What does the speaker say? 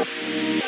you